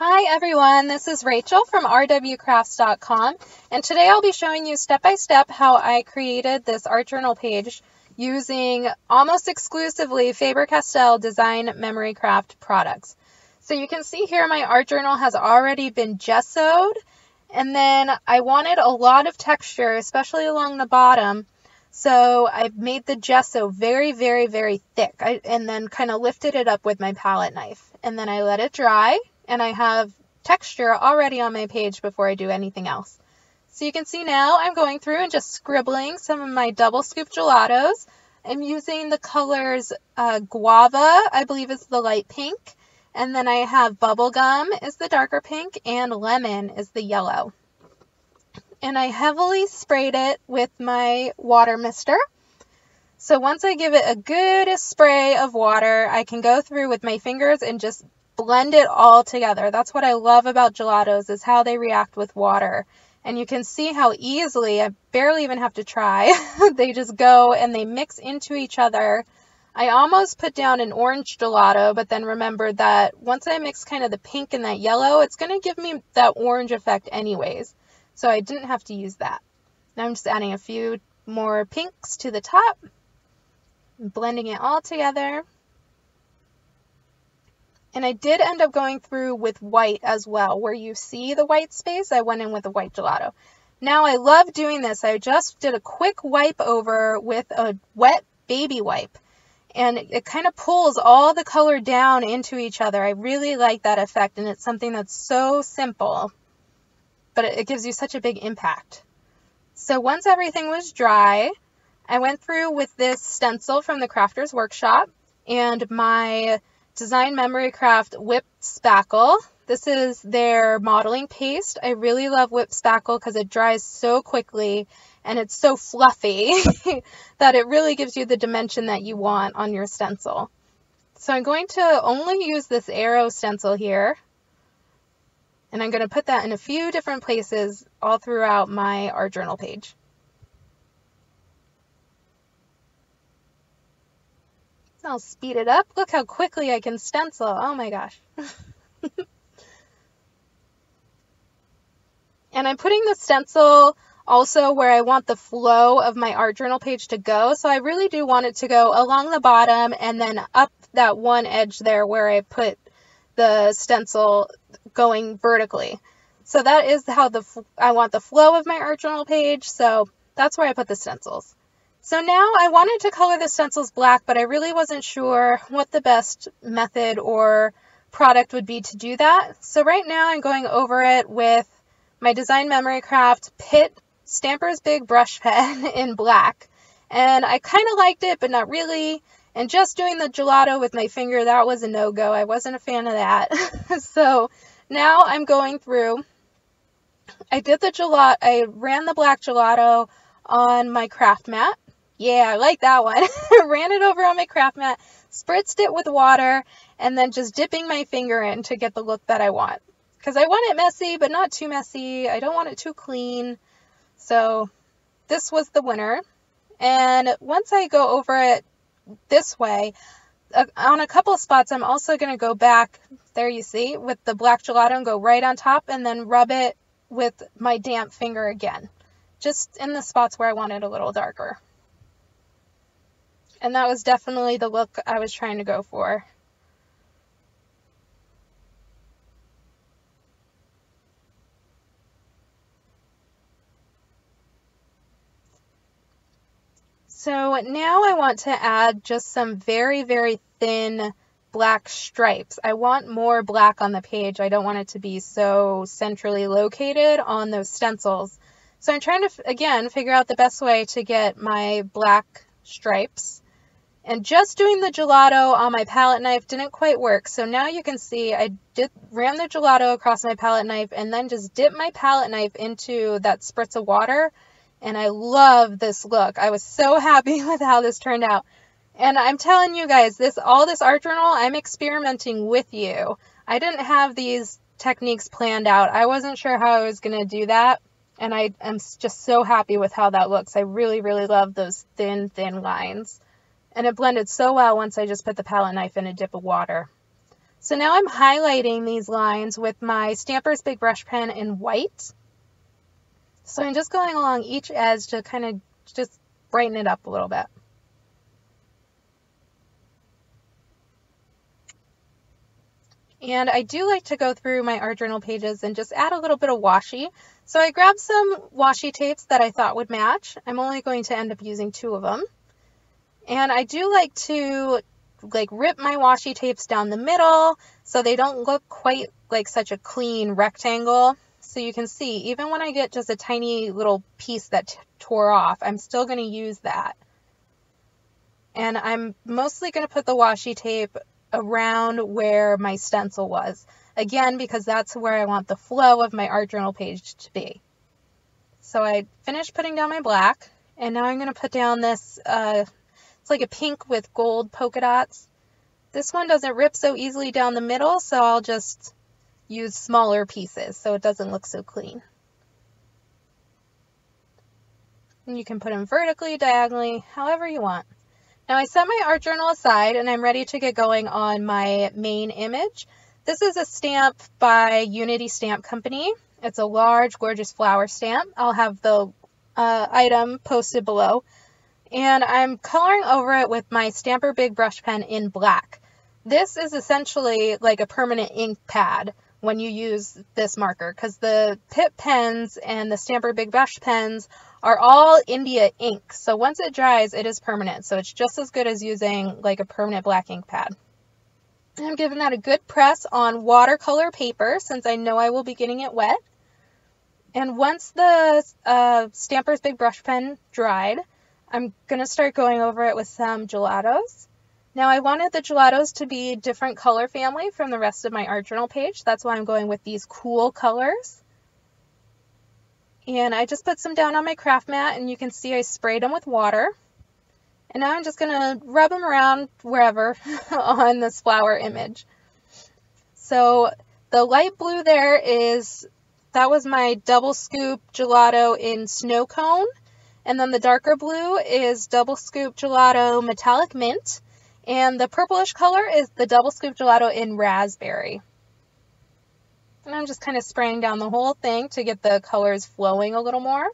Hi everyone, this is Rachel from rwkrafts.com and today I'll be showing you step by step how I created this art journal page using almost exclusively Faber-Castell Design Memory Craft products. So you can see here my art journal has already been gessoed and then I wanted a lot of texture, especially along the bottom. So I made the gesso very, very, very thick I, and then kind of lifted it up with my palette knife. And then I let it dry and I have texture already on my page before I do anything else. So you can see now I'm going through and just scribbling some of my double scoop gelatos. I'm using the colors uh, guava, I believe is the light pink, and then I have bubblegum is the darker pink, and lemon is the yellow. And I heavily sprayed it with my water mister. So once I give it a good spray of water, I can go through with my fingers and just blend it all together. That's what I love about gelatos is how they react with water. And you can see how easily, I barely even have to try, they just go and they mix into each other. I almost put down an orange gelato, but then remembered that once I mix kind of the pink and that yellow, it's going to give me that orange effect anyways. So I didn't have to use that. Now I'm just adding a few more pinks to the top, blending it all together. And I did end up going through with white as well. Where you see the white space, I went in with a white gelato. Now I love doing this. I just did a quick wipe over with a wet baby wipe. And it kind of pulls all the color down into each other. I really like that effect. And it's something that's so simple, but it gives you such a big impact. So once everything was dry, I went through with this stencil from the Crafters Workshop and my Design Memory Craft Whip Spackle. This is their modeling paste. I really love Whip Spackle because it dries so quickly and it's so fluffy that it really gives you the dimension that you want on your stencil. So I'm going to only use this arrow stencil here. And I'm going to put that in a few different places all throughout my art journal page. I'll speed it up. Look how quickly I can stencil. Oh my gosh. and I'm putting the stencil also where I want the flow of my art journal page to go. So I really do want it to go along the bottom and then up that one edge there where I put the stencil going vertically. So that is how the I want the flow of my art journal page. So that's where I put the stencils. So now I wanted to color the stencils black, but I really wasn't sure what the best method or product would be to do that. So right now I'm going over it with my Design Memory Craft Pitt Stampers Big Brush Pen in black. And I kind of liked it, but not really. And just doing the gelato with my finger, that was a no-go. I wasn't a fan of that. so now I'm going through. I did the gelato, I ran the black gelato on my craft mat yeah, I like that one. Ran it over on my craft mat, spritzed it with water, and then just dipping my finger in to get the look that I want. Because I want it messy, but not too messy. I don't want it too clean. So this was the winner. And once I go over it this way, uh, on a couple spots, I'm also going to go back, there you see, with the black gelato and go right on top and then rub it with my damp finger again. Just in the spots where I want it a little darker. And that was definitely the look I was trying to go for. So now I want to add just some very, very thin black stripes. I want more black on the page. I don't want it to be so centrally located on those stencils. So I'm trying to, again, figure out the best way to get my black stripes. And just doing the gelato on my palette knife didn't quite work. So now you can see I did ran the gelato across my palette knife and then just dipped my palette knife into that spritz of water. And I love this look. I was so happy with how this turned out. And I'm telling you guys, this all this art journal, I'm experimenting with you. I didn't have these techniques planned out. I wasn't sure how I was going to do that. And I am just so happy with how that looks. I really, really love those thin, thin lines and it blended so well once I just put the palette knife in a dip of water. So now I'm highlighting these lines with my Stampers Big Brush Pen in white. So I'm just going along each edge to kind of just brighten it up a little bit. And I do like to go through my art journal pages and just add a little bit of washi. So I grabbed some washi tapes that I thought would match. I'm only going to end up using two of them. And I do like to like rip my washi tapes down the middle so they don't look quite like such a clean rectangle. So you can see, even when I get just a tiny little piece that tore off, I'm still going to use that. And I'm mostly going to put the washi tape around where my stencil was. Again, because that's where I want the flow of my art journal page to be. So I finished putting down my black, and now I'm going to put down this, uh, it's like a pink with gold polka dots. This one doesn't rip so easily down the middle, so I'll just use smaller pieces so it doesn't look so clean. And you can put them vertically, diagonally, however you want. Now I set my art journal aside and I'm ready to get going on my main image. This is a stamp by Unity Stamp Company. It's a large, gorgeous flower stamp. I'll have the uh, item posted below. And I'm coloring over it with my Stamper Big Brush Pen in black. This is essentially like a permanent ink pad when you use this marker because the Pitt pens and the Stamper Big Brush pens are all India ink. So once it dries, it is permanent. So it's just as good as using like a permanent black ink pad. I'm giving that a good press on watercolor paper since I know I will be getting it wet. And once the uh, Stamper's Big Brush Pen dried, I'm going to start going over it with some gelatos. Now I wanted the gelatos to be different color family from the rest of my art journal page. That's why I'm going with these cool colors. And I just put some down on my craft mat and you can see I sprayed them with water. And now I'm just going to rub them around wherever on this flower image. So the light blue there is, that was my double scoop gelato in snow cone. And then the darker blue is double scoop gelato metallic mint. And the purplish color is the double scoop gelato in raspberry. And I'm just kind of spraying down the whole thing to get the colors flowing a little more.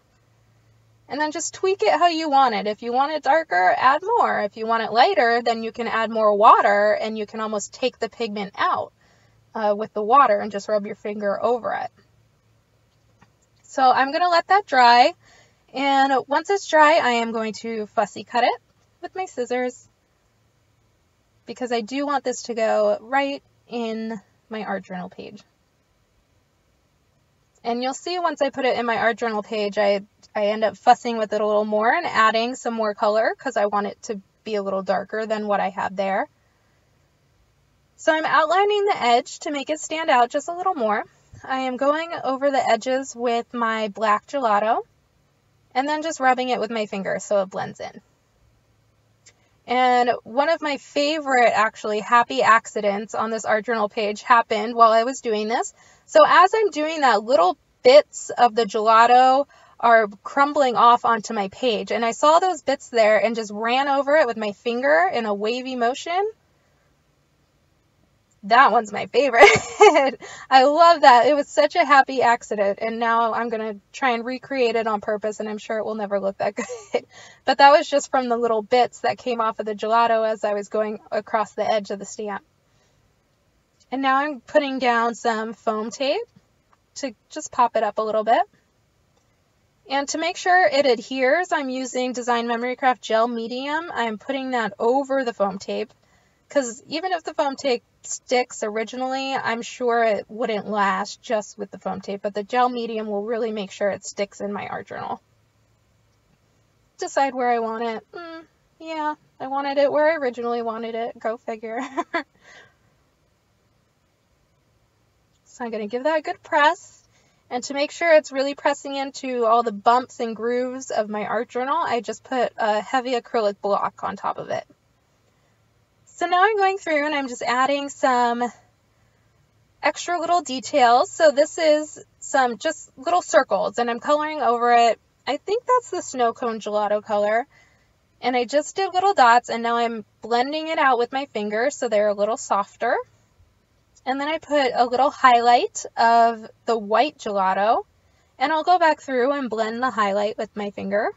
And then just tweak it how you want it. If you want it darker, add more. If you want it lighter, then you can add more water and you can almost take the pigment out uh, with the water and just rub your finger over it. So I'm going to let that dry. And once it's dry, I am going to fussy cut it with my scissors because I do want this to go right in my art journal page. And you'll see once I put it in my art journal page, I, I end up fussing with it a little more and adding some more color because I want it to be a little darker than what I have there. So I'm outlining the edge to make it stand out just a little more. I am going over the edges with my black gelato and then just rubbing it with my finger so it blends in. And one of my favorite, actually, happy accidents on this art journal page happened while I was doing this. So as I'm doing that, little bits of the gelato are crumbling off onto my page. And I saw those bits there and just ran over it with my finger in a wavy motion that one's my favorite. I love that. It was such a happy accident. And now I'm going to try and recreate it on purpose. And I'm sure it will never look that good. but that was just from the little bits that came off of the gelato as I was going across the edge of the stamp. And now I'm putting down some foam tape to just pop it up a little bit. And to make sure it adheres, I'm using Design Memory Craft Gel Medium. I'm putting that over the foam tape because even if the foam tape sticks originally, I'm sure it wouldn't last just with the foam tape, but the gel medium will really make sure it sticks in my art journal. Decide where I want it. Mm, yeah, I wanted it where I originally wanted it. Go figure. so I'm going to give that a good press. And to make sure it's really pressing into all the bumps and grooves of my art journal, I just put a heavy acrylic block on top of it. So now I'm going through and I'm just adding some extra little details. So this is some just little circles and I'm coloring over it. I think that's the snow cone gelato color. And I just did little dots and now I'm blending it out with my finger so they're a little softer. And then I put a little highlight of the white gelato. And I'll go back through and blend the highlight with my finger.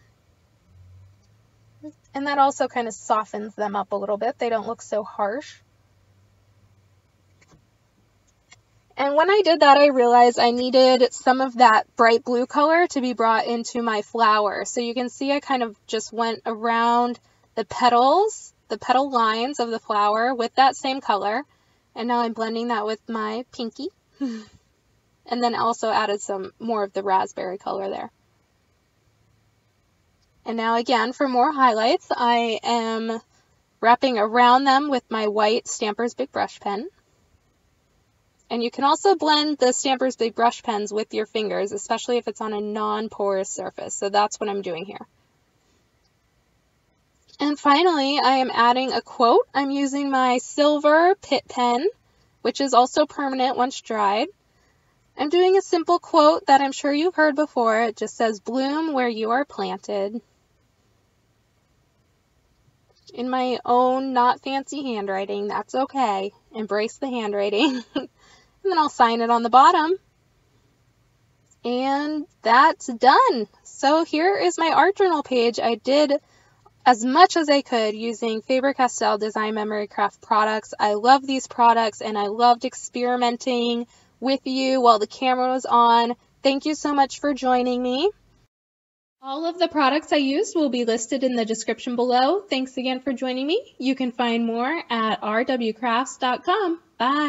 And that also kind of softens them up a little bit. They don't look so harsh. And when I did that, I realized I needed some of that bright blue color to be brought into my flower. So you can see I kind of just went around the petals, the petal lines of the flower with that same color. And now I'm blending that with my pinky. and then also added some more of the raspberry color there. And now again, for more highlights, I am wrapping around them with my white Stampers Big Brush Pen. And you can also blend the Stampers Big Brush Pens with your fingers, especially if it's on a non-porous surface. So that's what I'm doing here. And finally, I am adding a quote. I'm using my silver Pitt pen, which is also permanent once dried. I'm doing a simple quote that I'm sure you've heard before. It just says, bloom where you are planted. In my own not fancy handwriting, that's okay. Embrace the handwriting. And then I'll sign it on the bottom. And that's done. So here is my art journal page. I did as much as I could using Faber-Castell Design Memory Craft products. I love these products and I loved experimenting with you while the camera was on. Thank you so much for joining me. All of the products I used will be listed in the description below. Thanks again for joining me. You can find more at rwkrafts.com. Bye.